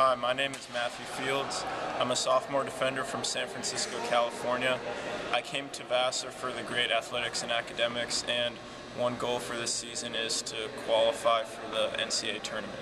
Hi, my name is Matthew Fields. I'm a sophomore defender from San Francisco, California. I came to Vassar for the great athletics and academics, and one goal for this season is to qualify for the NCAA tournament.